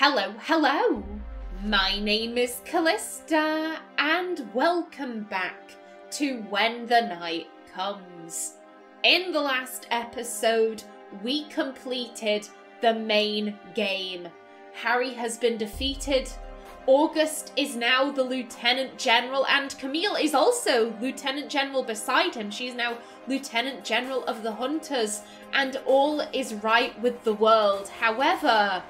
Hello, hello! My name is Kallista, and welcome back to When the Night Comes. In the last episode, we completed the main game. Harry has been defeated. August is now the Lieutenant General, and Camille is also Lieutenant General beside him. She's now Lieutenant General of the Hunters, and all is right with the world. However,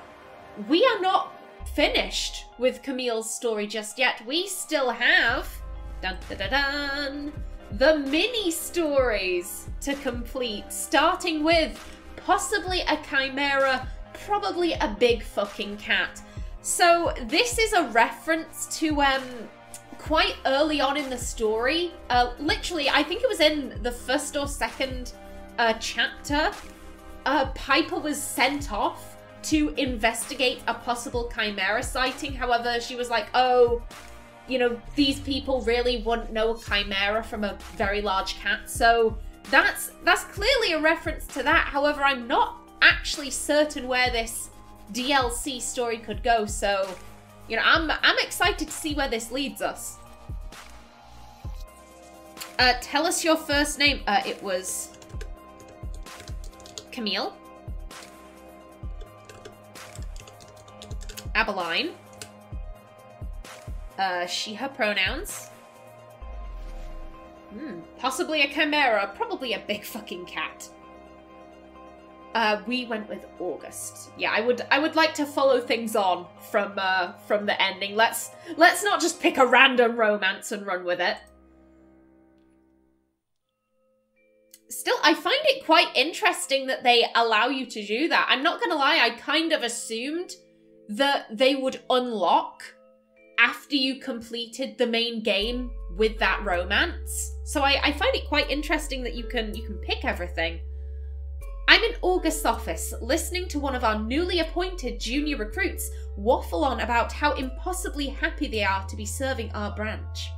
we are not finished with Camille's story just yet. We still have dun, dun, dun, dun, the mini stories to complete, starting with possibly a chimera, probably a big fucking cat. So this is a reference to um quite early on in the story. Uh, literally, I think it was in the first or second uh, chapter. Uh, Piper was sent off to investigate a possible chimera sighting. However, she was like, "Oh, you know, these people really wouldn't know a chimera from a very large cat." So that's that's clearly a reference to that. However, I'm not actually certain where this DLC story could go. So, you know, I'm I'm excited to see where this leads us. Uh, tell us your first name. Uh, it was Camille. Abeline. Uh, she, her pronouns. Hmm, possibly a chimera, probably a big fucking cat. Uh, we went with August. Yeah, I would I would like to follow things on from uh, from the ending. Let's let's not just pick a random romance and run with it. Still, I find it quite interesting that they allow you to do that. I'm not gonna lie, I kind of assumed that they would unlock after you completed the main game with that romance. So I, I find it quite interesting that you can you can pick everything. I'm in August's office, listening to one of our newly appointed junior recruits waffle on about how impossibly happy they are to be serving our branch.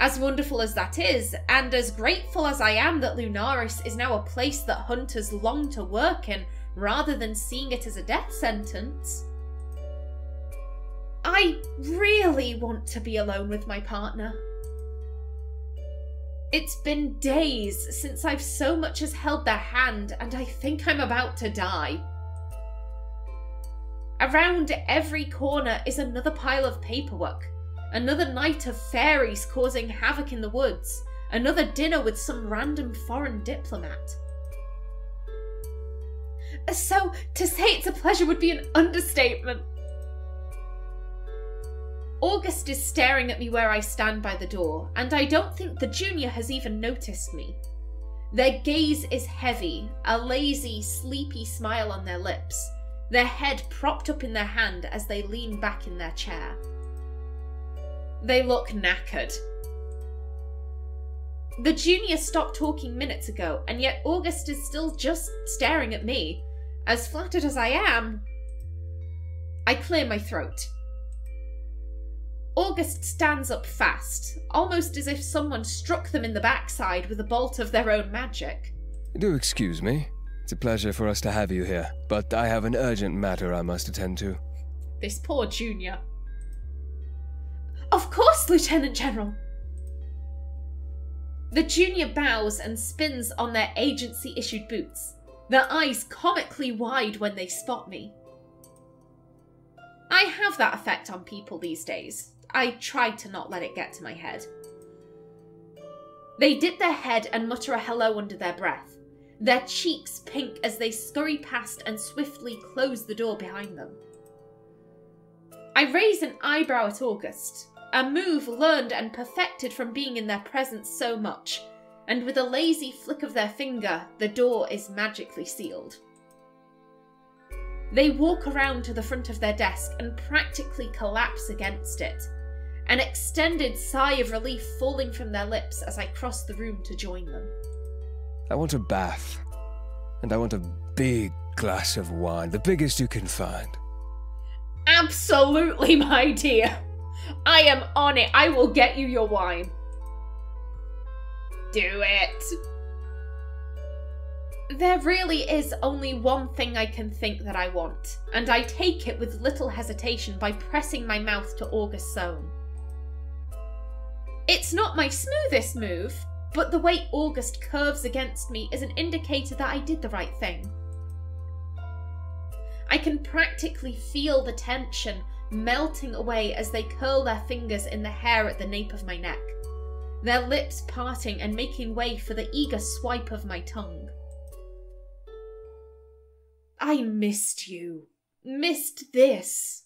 As wonderful as that is, and as grateful as I am that Lunaris is now a place that hunters long to work in rather than seeing it as a death sentence, I really want to be alone with my partner. It's been days since I've so much as held their hand, and I think I'm about to die. Around every corner is another pile of paperwork, another night of fairies causing havoc in the woods, another dinner with some random foreign diplomat. So, to say it's a pleasure would be an understatement. August is staring at me where I stand by the door, and I don't think the junior has even noticed me. Their gaze is heavy, a lazy, sleepy smile on their lips, their head propped up in their hand as they lean back in their chair. They look knackered. The junior stopped talking minutes ago, and yet August is still just staring at me. As flattered as I am, I clear my throat. August stands up fast, almost as if someone struck them in the backside with a bolt of their own magic. Do excuse me. It's a pleasure for us to have you here, but I have an urgent matter I must attend to. This poor junior. Of course, Lieutenant General. The junior bows and spins on their agency issued boots, their eyes comically wide when they spot me. I have that effect on people these days. I try to not let it get to my head. They dip their head and mutter a hello under their breath, their cheeks pink as they scurry past and swiftly close the door behind them. I raise an eyebrow at August, a move learned and perfected from being in their presence so much, and with a lazy flick of their finger, the door is magically sealed. They walk around to the front of their desk and practically collapse against it, an extended sigh of relief falling from their lips as I cross the room to join them. I want a bath, and I want a big glass of wine, the biggest you can find. Absolutely, my dear. I am on it. I will get you your wine. Do it. There really is only one thing I can think that I want, and I take it with little hesitation by pressing my mouth to August's own. It's not my smoothest move, but the way August curves against me is an indicator that I did the right thing. I can practically feel the tension melting away as they curl their fingers in the hair at the nape of my neck, their lips parting and making way for the eager swipe of my tongue. I missed you. Missed this.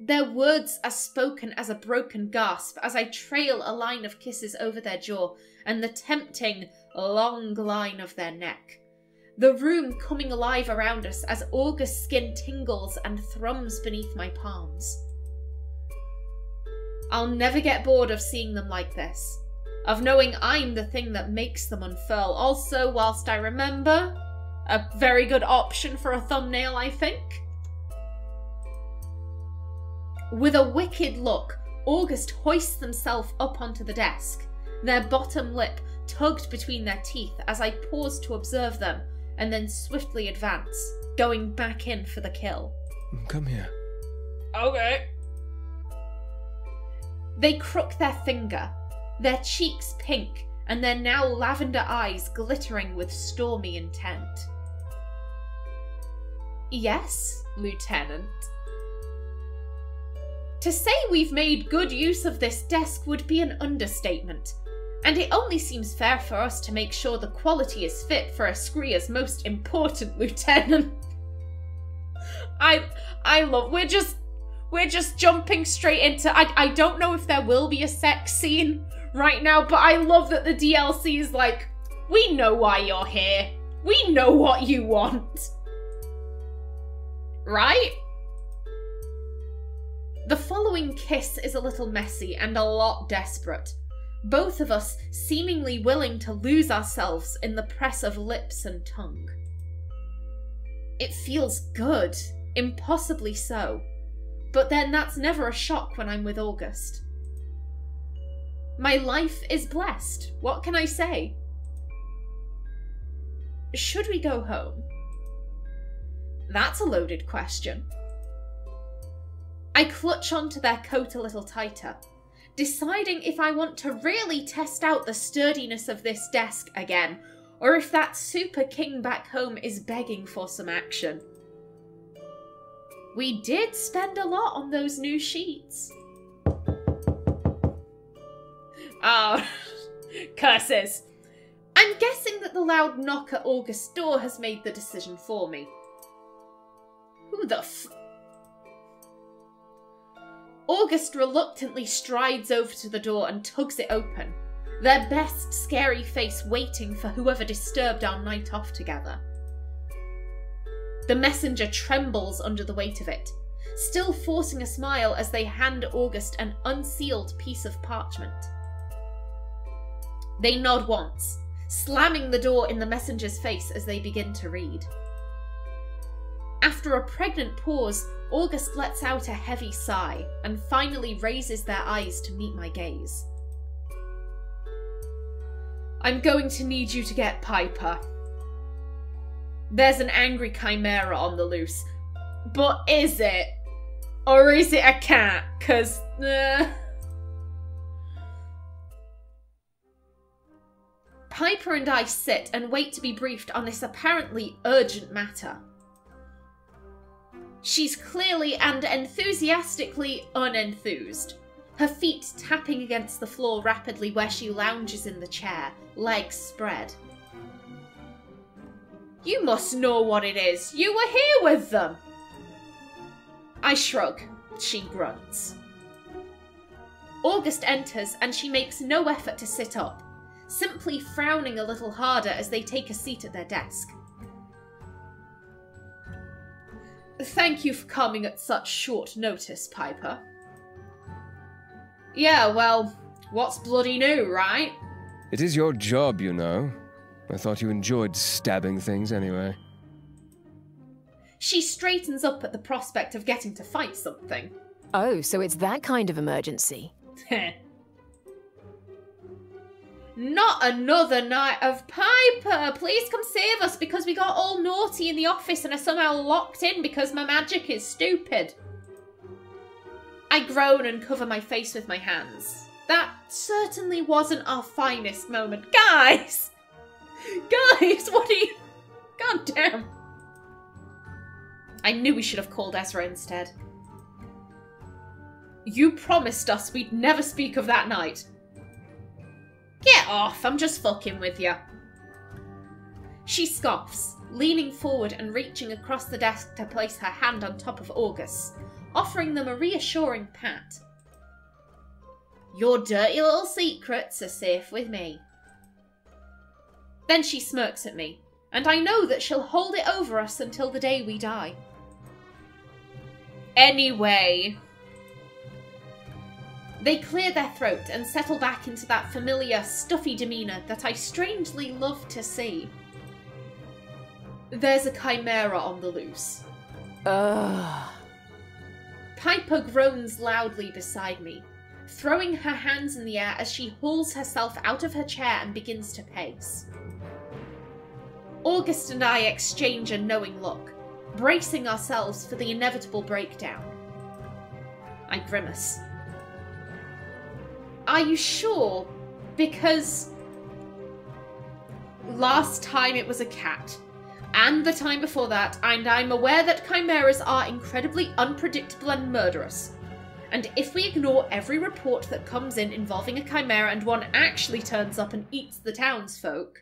Their words are spoken as a broken gasp as I trail a line of kisses over their jaw and the tempting, long line of their neck. The room coming alive around us as August's skin tingles and thrums beneath my palms. I'll never get bored of seeing them like this of knowing I'm the thing that makes them unfurl. Also, whilst I remember, a very good option for a thumbnail, I think. With a wicked look, August hoists themselves up onto the desk, their bottom lip tugged between their teeth as I pause to observe them and then swiftly advance, going back in for the kill. Come here. Okay. They crook their finger, their cheeks pink, and their now lavender eyes glittering with stormy intent. Yes, Lieutenant. To say we've made good use of this desk would be an understatement, and it only seems fair for us to make sure the quality is fit for Askria's most important lieutenant. I I love we're just we're just jumping straight into I I don't know if there will be a sex scene right now, but I love that the DLC is like, we know why you're here. We know what you want. Right? The following kiss is a little messy and a lot desperate. Both of us seemingly willing to lose ourselves in the press of lips and tongue. It feels good, impossibly so. But then that's never a shock when I'm with August. My life is blessed. What can I say? Should we go home? That's a loaded question. I clutch onto their coat a little tighter, deciding if I want to really test out the sturdiness of this desk again, or if that super king back home is begging for some action. We did spend a lot on those new sheets. Oh, curses. I'm guessing that the loud knock at August's door has made the decision for me. Who the f... August reluctantly strides over to the door and tugs it open, their best scary face waiting for whoever disturbed our night off together. The messenger trembles under the weight of it, still forcing a smile as they hand August an unsealed piece of parchment. They nod once, slamming the door in the messenger's face as they begin to read. After a pregnant pause, August lets out a heavy sigh and finally raises their eyes to meet my gaze. I'm going to need you to get Piper. There's an angry chimera on the loose. But is it? Or is it a cat? Because, uh... Piper and I sit and wait to be briefed on this apparently urgent matter. She's clearly and enthusiastically unenthused, her feet tapping against the floor rapidly where she lounges in the chair, legs spread. You must know what it is. You were here with them. I shrug. She grunts. August enters and she makes no effort to sit up, simply frowning a little harder as they take a seat at their desk. Thank you for coming at such short notice, Piper. Yeah, well, what's bloody new, right? It is your job, you know. I thought you enjoyed stabbing things anyway. She straightens up at the prospect of getting to fight something. Oh, so it's that kind of emergency. Not another night of Piper! Please come save us because we got all naughty in the office and are somehow locked in because my magic is stupid. I groan and cover my face with my hands. That certainly wasn't our finest moment. Guys! Guys, what are you... God damn. I knew we should have called Ezra instead. You promised us we'd never speak of that night. Get off, I'm just fucking with you. She scoffs, leaning forward and reaching across the desk to place her hand on top of August, offering them a reassuring pat. Your dirty little secrets are safe with me. Then she smirks at me, and I know that she'll hold it over us until the day we die. Anyway, they clear their throat and settle back into that familiar, stuffy demeanour that I strangely love to see. There's a chimera on the loose. Ugh. Piper groans loudly beside me, throwing her hands in the air as she hauls herself out of her chair and begins to pace. August and I exchange a knowing look, bracing ourselves for the inevitable breakdown. I grimace. Are you sure? Because last time it was a cat, and the time before that, and I'm aware that chimeras are incredibly unpredictable and murderous. And if we ignore every report that comes in involving a chimera and one actually turns up and eats the townsfolk,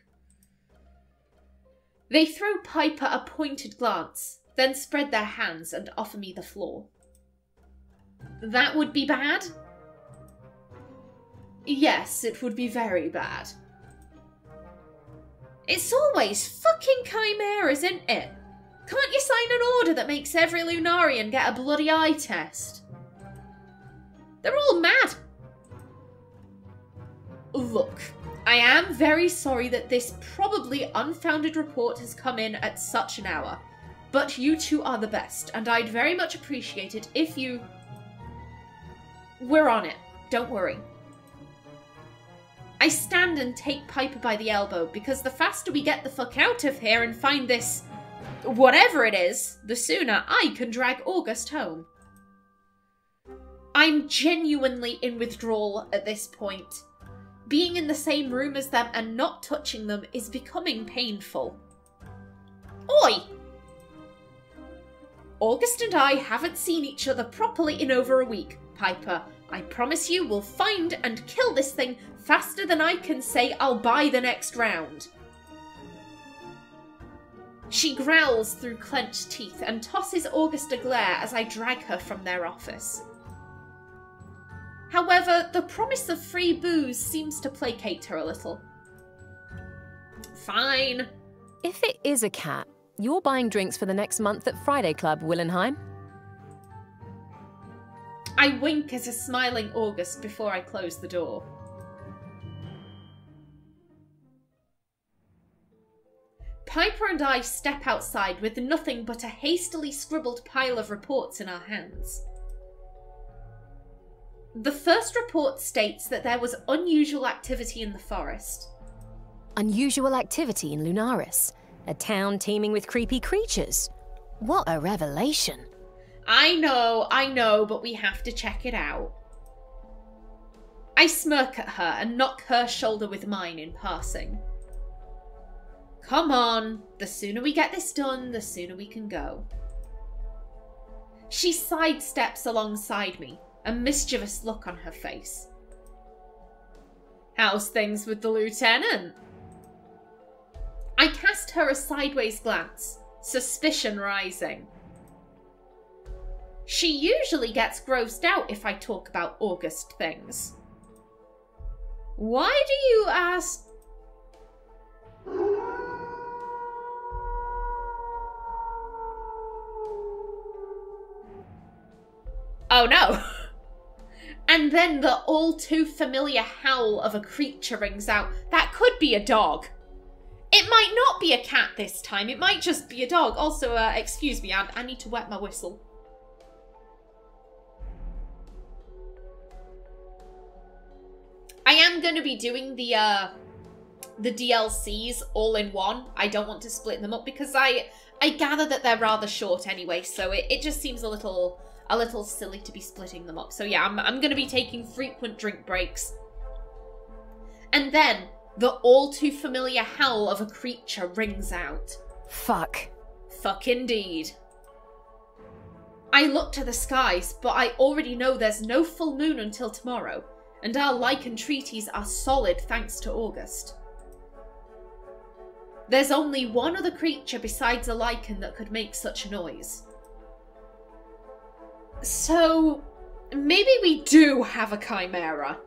they throw Piper a pointed glance, then spread their hands and offer me the floor. That would be bad? Yes, it would be very bad. It's always fucking chimeras, isn't it? Can't you sign an order that makes every Lunarian get a bloody eye test? They're all mad. Look, I am very sorry that this probably unfounded report has come in at such an hour, but you two are the best, and I'd very much appreciate it if you. We're on it. Don't worry. I stand and take Piper by the elbow because the faster we get the fuck out of here and find this whatever it is, the sooner I can drag August home. I'm genuinely in withdrawal at this point. Being in the same room as them and not touching them is becoming painful. Oi! August and I haven't seen each other properly in over a week, Piper. I promise you we'll find and kill this thing faster than I can say I'll buy the next round. She growls through clenched teeth and tosses August a glare as I drag her from their office. However, the promise of free booze seems to placate her a little. Fine. If it is a cat, you're buying drinks for the next month at Friday Club, Willenheim. I wink at a smiling August before I close the door. Piper and I step outside with nothing but a hastily scribbled pile of reports in our hands. The first report states that there was unusual activity in the forest. Unusual activity in Lunaris, a town teeming with creepy creatures. What a revelation! I know, I know, but we have to check it out. I smirk at her and knock her shoulder with mine in passing. Come on, the sooner we get this done, the sooner we can go. She sidesteps alongside me, a mischievous look on her face. How's things with the lieutenant? I cast her a sideways glance, suspicion rising. She usually gets grossed out if I talk about August things. Why do you ask? Oh no! And then the all too familiar howl of a creature rings out. That could be a dog. It might not be a cat this time. It might just be a dog. Also, uh, excuse me, I, I need to wet my whistle. I am going to be doing the uh the DLCs all in one. I don't want to split them up because I I gather that they're rather short anyway, so it, it just seems a little a little silly to be splitting them up. So yeah, I'm I'm going to be taking frequent drink breaks. And then the all too familiar howl of a creature rings out. Fuck. Fuck indeed. I look to the skies, but I already know there's no full moon until tomorrow, and our Lycan treaties are solid thanks to August. There's only one other creature besides a Lycan that could make such a noise. So, maybe we do have a Chimera.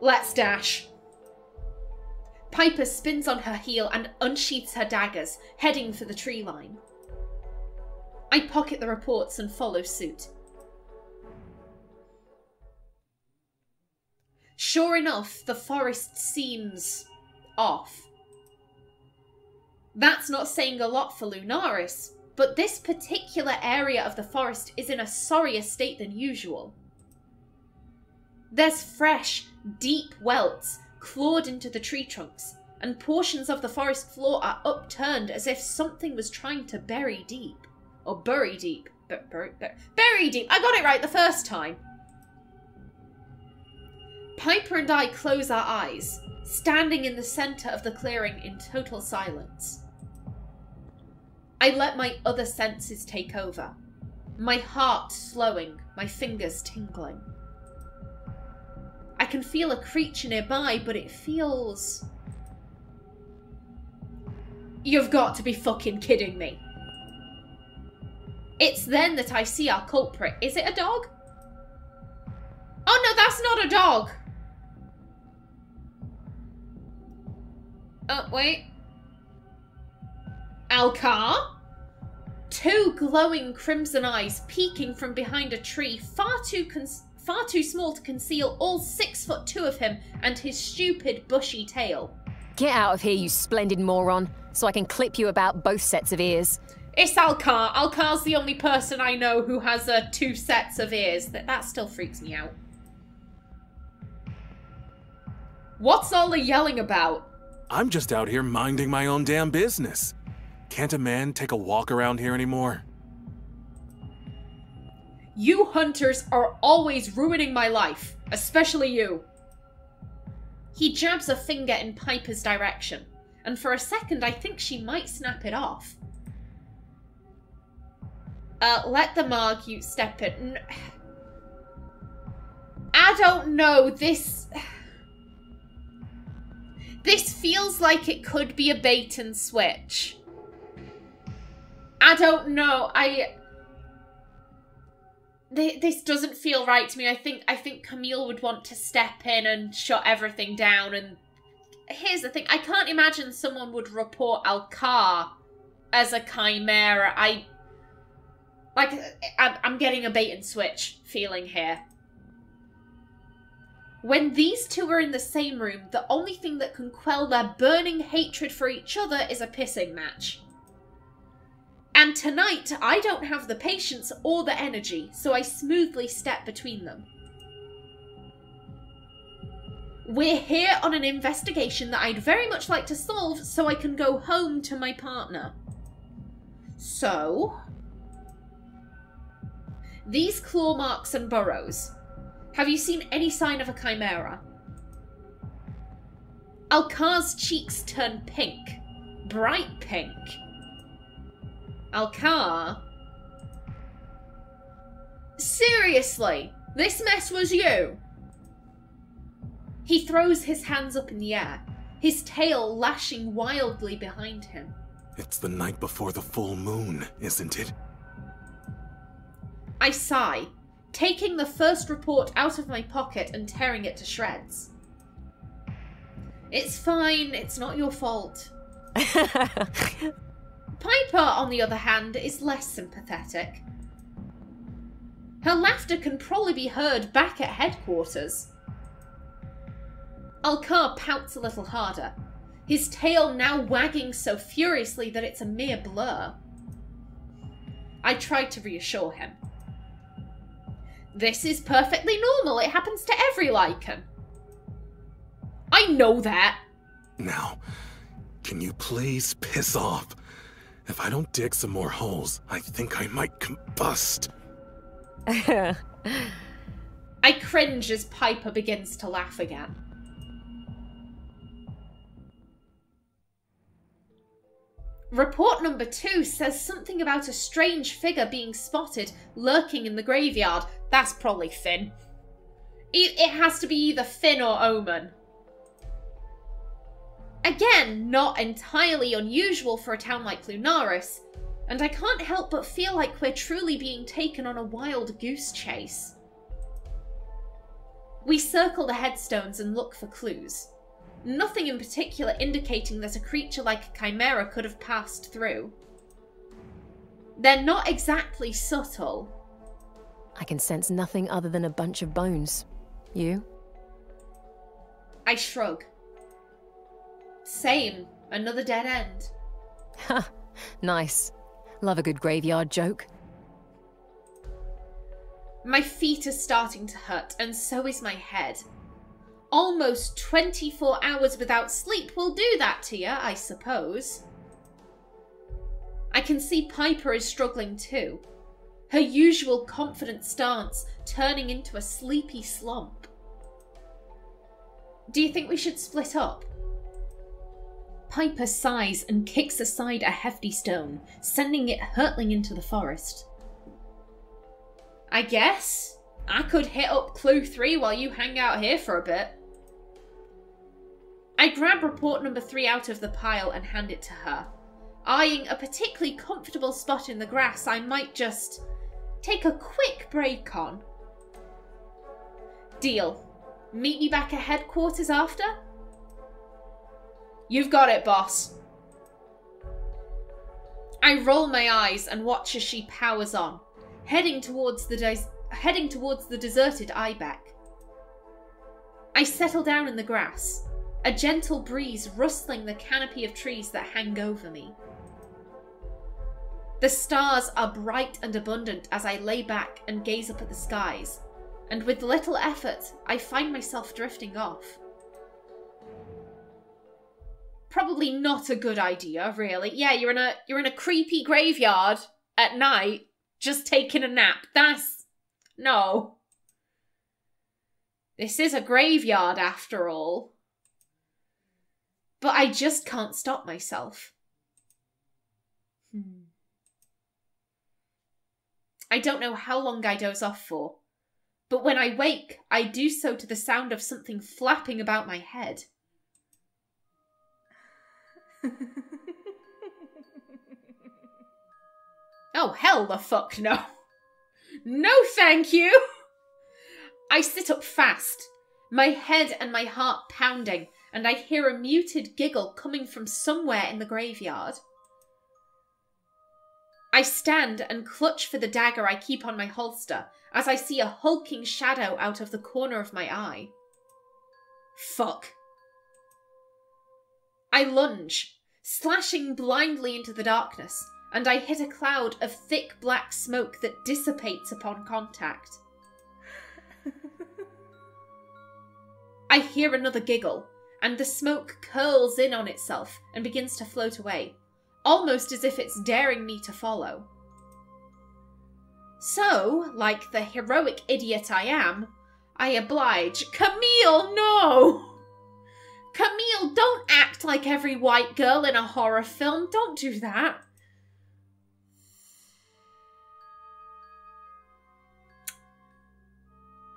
Let's dash. Piper spins on her heel and unsheaths her daggers, heading for the tree line. I pocket the reports and follow suit. Sure enough, the forest seems off. That's not saying a lot for Lunaris, but this particular area of the forest is in a sorrier state than usual. There's fresh, deep welts clawed into the tree trunks, and portions of the forest floor are upturned as if something was trying to bury deep. Or bury deep. B- bury, bury, bury deep! I got it right the first time! Piper and I close our eyes, standing in the centre of the clearing in total silence. I let my other senses take over, my heart slowing, my fingers tingling. I can feel a creature nearby, but it feels. You've got to be fucking kidding me. It's then that I see our culprit. Is it a dog? Oh no, that's not a dog! Oh, wait. Alcar? Two glowing crimson eyes peeking from behind a tree, far too far too small to conceal all six foot two of him and his stupid bushy tail. Get out of here, you splendid moron, so I can clip you about both sets of ears. It's Alcar. Alcar's the only person I know who has uh, two sets of ears. That that still freaks me out. What's all the yelling about? I'm just out here minding my own damn business. Can't a man take a walk around here anymore? You hunters are always ruining my life, especially you. He jabs a finger in Piper's direction, and for a second I think she might snap it off. Uh, let them argue, step in. I don't know, this... This feels like it could be a bait and switch. I don't know, I this doesn't feel right to me. I think I think Camille would want to step in and shut everything down. And here's the thing: I can't imagine someone would report Alcar as a chimera. I like I'm getting a bait and switch feeling here. When these two are in the same room, the only thing that can quell their burning hatred for each other is a pissing match. And tonight, I don't have the patience or the energy, so I smoothly step between them. We're here on an investigation that I'd very much like to solve so I can go home to my partner. So... These claw marks and burrows. Have you seen any sign of a chimera? Alcar's cheeks turn pink. Bright pink. Alcar? Seriously? This mess was you? He throws his hands up in the air, his tail lashing wildly behind him. It's the night before the full moon, isn't it? I sigh, taking the first report out of my pocket and tearing it to shreds. It's fine, it's not your fault. Piper, on the other hand, is less sympathetic. Her laughter can probably be heard back at headquarters. Alcar pouts a little harder, his tail now wagging so furiously that it's a mere blur. I try to reassure him. This is perfectly normal. It happens to every Lycan. I know that. Now, can you please piss off? If I don't dig some more holes, I think I might combust. I cringe as Piper begins to laugh again. Report number two says something about a strange figure being spotted lurking in the graveyard. That's probably Finn. It has to be either Finn or Omen. Again, not entirely unusual for a town like Lunaris, and I can't help but feel like we're truly being taken on a wild goose chase. We circle the headstones and look for clues. Nothing in particular indicating that a creature like a chimera could have passed through. They're not exactly subtle. I can sense nothing other than a bunch of bones. You? I shrug. Same. Another dead end. Ha! nice. Love a good graveyard joke. My feet are starting to hurt, and so is my head. Almost 24 hours without sleep will do that to you, I suppose. I can see Piper is struggling too. Her usual confident stance turning into a sleepy slump. Do you think we should split up? Piper sighs and kicks aside a hefty stone, sending it hurtling into the forest. I guess I could hit up clue three while you hang out here for a bit. I grab report number three out of the pile and hand it to her, eyeing a particularly comfortable spot in the grass I might just take a quick break on. Deal. Meet me back at headquarters after? You've got it, boss. I roll my eyes and watch as she powers on, heading towards the heading towards the deserted Ibeck. I settle down in the grass, a gentle breeze rustling the canopy of trees that hang over me. The stars are bright and abundant as I lay back and gaze up at the skies, and with little effort, I find myself drifting off. Probably not a good idea, really. Yeah, you're in a you're in a creepy graveyard at night, just taking a nap. That's no. This is a graveyard after all. But I just can't stop myself. Hmm. I don't know how long I doze off for, but when I wake, I do so to the sound of something flapping about my head. oh, hell the fuck no. No, thank you. I sit up fast, my head and my heart pounding, and I hear a muted giggle coming from somewhere in the graveyard. I stand and clutch for the dagger I keep on my holster as I see a hulking shadow out of the corner of my eye. Fuck. I lunge, slashing blindly into the darkness, and I hit a cloud of thick black smoke that dissipates upon contact. I hear another giggle, and the smoke curls in on itself and begins to float away, almost as if it's daring me to follow. So, like the heroic idiot I am, I oblige. Camille, no! Camille, don't act like every white girl in a horror film. Don't do that.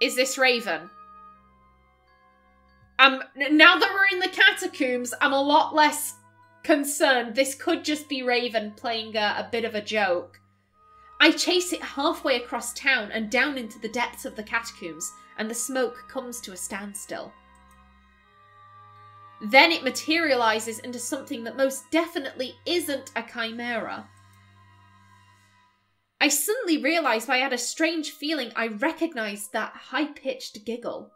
Is this Raven? Um, now that we're in the catacombs, I'm a lot less concerned. This could just be Raven playing a, a bit of a joke. I chase it halfway across town and down into the depths of the catacombs, and the smoke comes to a standstill. Then it materializes into something that most definitely isn't a chimera. I suddenly realized I had a strange feeling I recognized that high pitched giggle.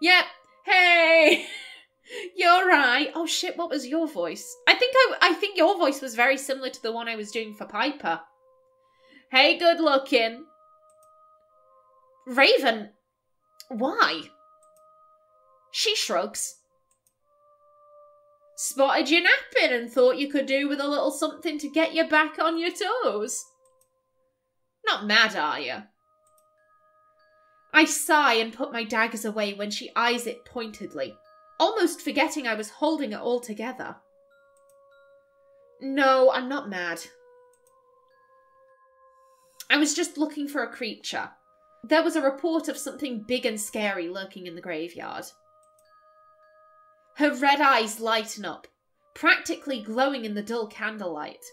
Yep. Hey. You're right. Oh shit, what was your voice? I think I I think your voice was very similar to the one I was doing for Piper. Hey, good looking. Raven. Why? She shrugs. Spotted you napping and thought you could do with a little something to get you back on your toes. Not mad, are you? I sigh and put my daggers away when she eyes it pointedly, almost forgetting I was holding it all together. No, I'm not mad. I was just looking for a creature. There was a report of something big and scary lurking in the graveyard. Her red eyes lighten up, practically glowing in the dull candlelight.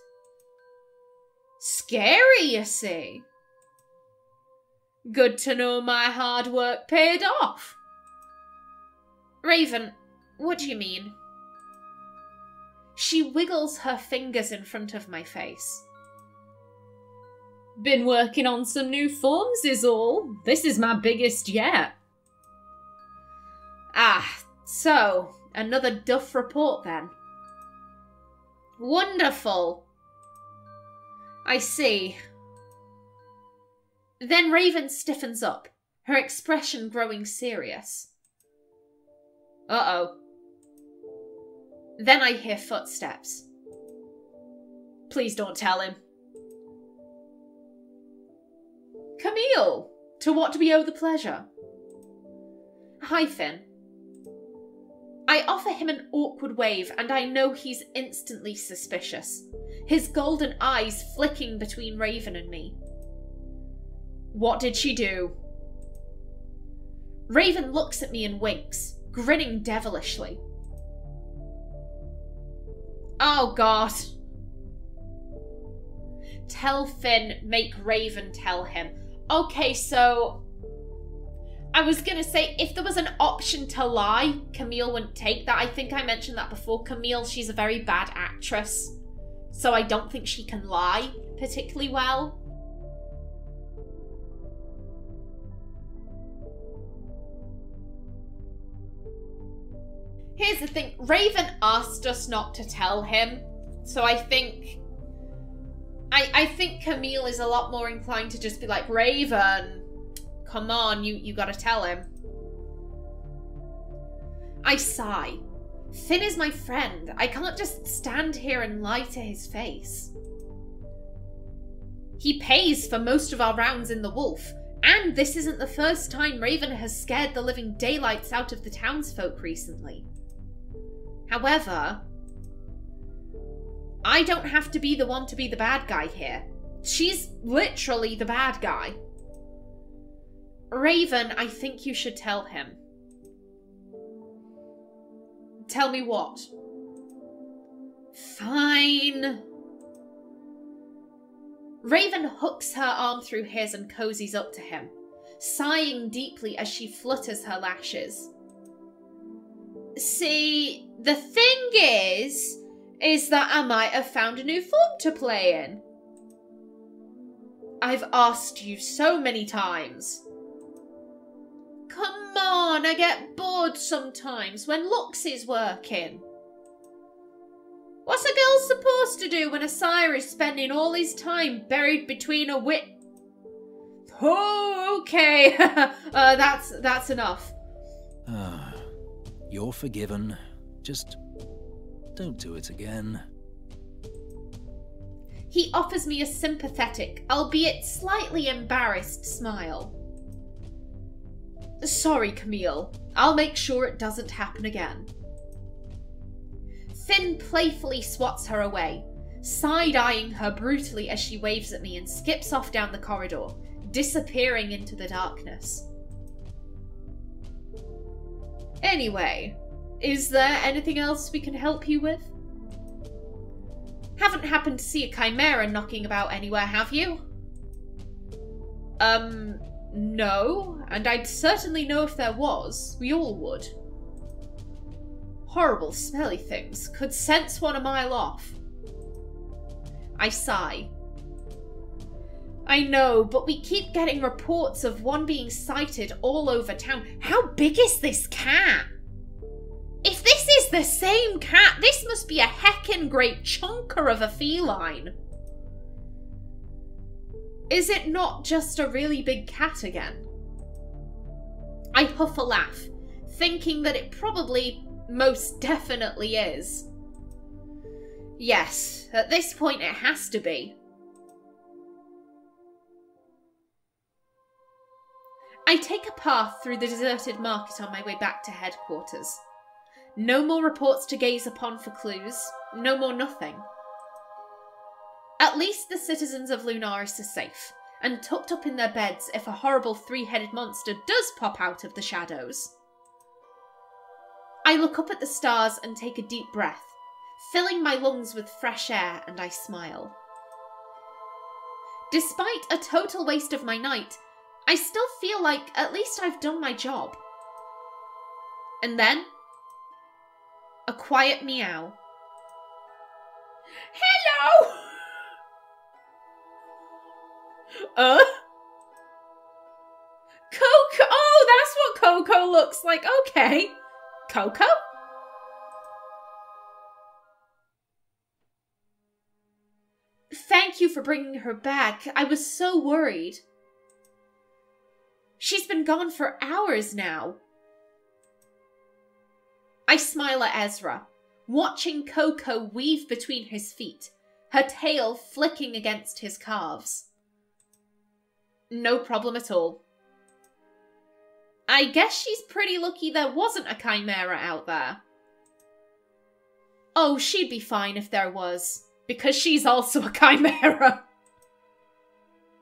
Scary, you see. Good to know my hard work paid off. Raven, what do you mean? She wiggles her fingers in front of my face. Been working on some new forms, is all. This is my biggest yet. Ah, so, another duff report then. Wonderful. I see. Then Raven stiffens up, her expression growing serious. Uh oh. Then I hear footsteps. Please don't tell him. Camille! To what do we owe the pleasure? Finn. I offer him an awkward wave, and I know he's instantly suspicious, his golden eyes flicking between Raven and me. What did she do? Raven looks at me and winks, grinning devilishly. Oh, God. Tell Finn, make Raven tell him. Okay, so I was gonna say if there was an option to lie, Camille wouldn't take that. I think I mentioned that before. Camille, she's a very bad actress, so I don't think she can lie particularly well. Here's the thing Raven asked us not to tell him, so I think I, I think Camille is a lot more inclined to just be like, Raven, come on, you, you gotta tell him. I sigh. Finn is my friend. I can't just stand here and lie to his face. He pays for most of our rounds in the Wolf, and this isn't the first time Raven has scared the living daylights out of the townsfolk recently. However, I don't have to be the one to be the bad guy here. She's literally the bad guy. Raven, I think you should tell him. Tell me what? Fine. Raven hooks her arm through his and cozies up to him, sighing deeply as she flutters her lashes. See, the thing is, is that I might have found a new form to play in. I've asked you so many times. Come on, I get bored sometimes when Lux is working. What's a girl supposed to do when a sire is spending all his time buried between a wit? Oh, okay. uh, that's that's enough. Ah, you're forgiven. Just don't do it again. He offers me a sympathetic, albeit slightly embarrassed smile. Sorry, Camille. I'll make sure it doesn't happen again. Finn playfully swats her away, side eyeing her brutally as she waves at me and skips off down the corridor, disappearing into the darkness. Anyway, is there anything else we can help you with? Haven't happened to see a chimera knocking about anywhere, have you? Um, no, and I'd certainly know if there was. We all would. Horrible, smelly things. Could sense one a mile off. I sigh. I know, but we keep getting reports of one being sighted all over town. How big is this cat? If this is the same cat, this must be a heckin' great chunker of a feline. Is it not just a really big cat again? I huff a laugh, thinking that it probably most definitely is. Yes, at this point it has to be. I take a path through the deserted market on my way back to headquarters. No more reports to gaze upon for clues, no more nothing. At least the citizens of Lunaris are safe, and tucked up in their beds if a horrible three headed monster does pop out of the shadows. I look up at the stars and take a deep breath, filling my lungs with fresh air, and I smile. Despite a total waste of my night, I still feel like at least I've done my job. And then, a quiet meow. Hello! Uh? Coco! Oh, that's what Coco looks like. Okay. Coco? Thank you for bringing her back. I was so worried. She's been gone for hours now. I smile at Ezra, watching Coco weave between his feet, her tail flicking against his calves. No problem at all. I guess she's pretty lucky there wasn't a chimera out there. Oh, she'd be fine if there was, because she's also a chimera.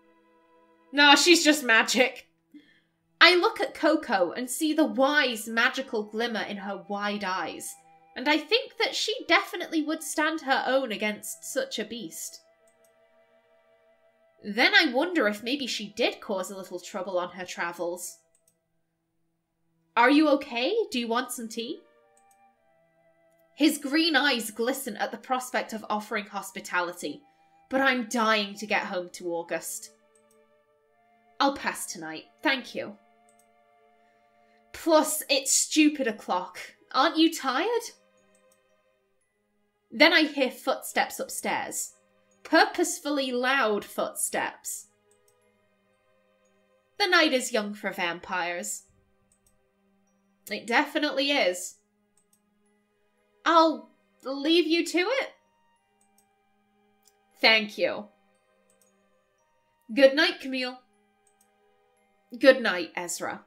nah, she's just magic. I look at Coco and see the wise, magical glimmer in her wide eyes, and I think that she definitely would stand her own against such a beast. Then I wonder if maybe she did cause a little trouble on her travels. Are you okay? Do you want some tea? His green eyes glisten at the prospect of offering hospitality, but I'm dying to get home to August. I'll pass tonight, thank you. Plus, it's stupid o'clock. Aren't you tired? Then I hear footsteps upstairs. Purposefully loud footsteps. The night is young for vampires. It definitely is. I'll leave you to it. Thank you. Good night, Camille. Good night, Ezra.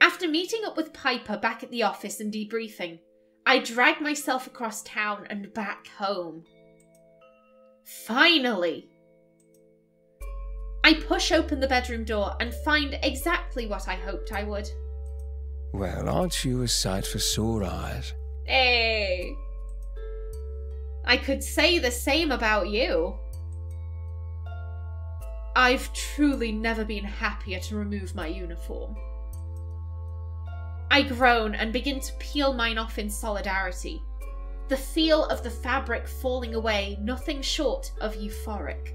After meeting up with Piper back at the office and debriefing, I drag myself across town and back home. Finally! I push open the bedroom door and find exactly what I hoped I would. Well, aren't you a sight for sore eyes? Hey! I could say the same about you. I've truly never been happier to remove my uniform. I groan and begin to peel mine off in solidarity. The feel of the fabric falling away, nothing short of euphoric.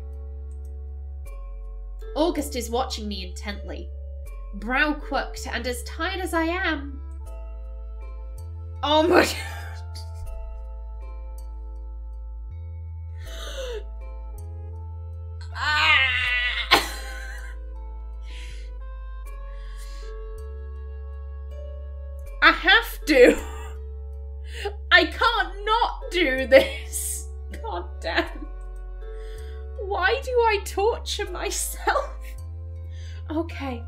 August is watching me intently, brow quirked and as tired as I am. Oh my torture myself? Okay.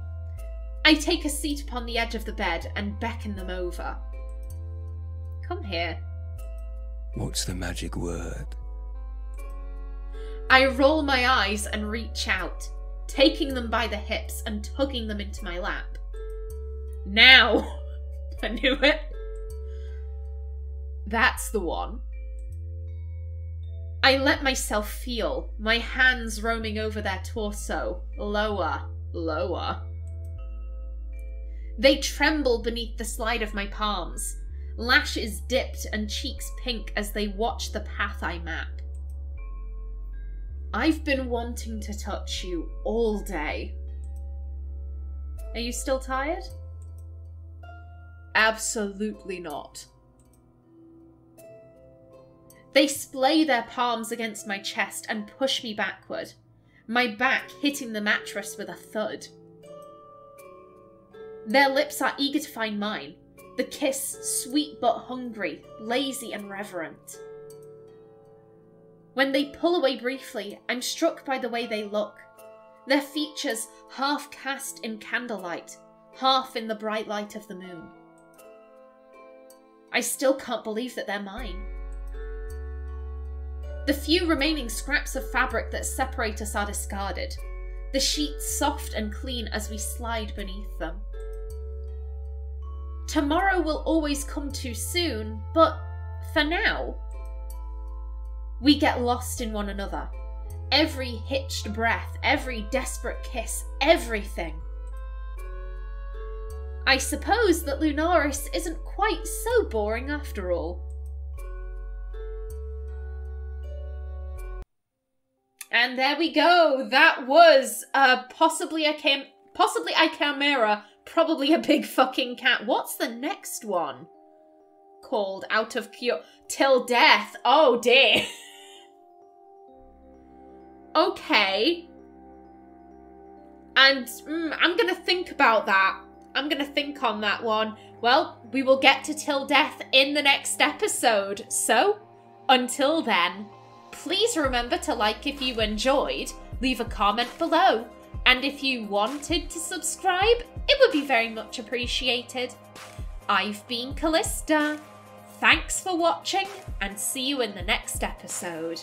I take a seat upon the edge of the bed and beckon them over. Come here. What's the magic word? I roll my eyes and reach out, taking them by the hips and tugging them into my lap. Now! I knew it. That's the one. I let myself feel, my hands roaming over their torso, lower, lower. They tremble beneath the slide of my palms, lashes dipped and cheeks pink as they watch the path I map. I've been wanting to touch you all day. Are you still tired? Absolutely not. They splay their palms against my chest and push me backward, my back hitting the mattress with a thud. Their lips are eager to find mine, the kiss sweet but hungry, lazy and reverent. When they pull away briefly, I'm struck by the way they look. Their features half cast in candlelight, half in the bright light of the moon. I still can't believe that they're mine. The few remaining scraps of fabric that separate us are discarded, the sheets soft and clean as we slide beneath them. Tomorrow will always come too soon, but for now, we get lost in one another. Every hitched breath, every desperate kiss, everything. I suppose that Lunaris isn't quite so boring after all. And there we go. That was uh, possibly a cam- possibly a chimera, probably a big fucking cat. What's the next one? Called Out of Cure Till Death. Oh dear. okay. And mm, I'm gonna think about that. I'm gonna think on that one. Well, we will get to Till Death in the next episode. So, until then, please remember to like if you enjoyed, leave a comment below, and if you wanted to subscribe, it would be very much appreciated. I've been Kallista. Thanks for watching, and see you in the next episode.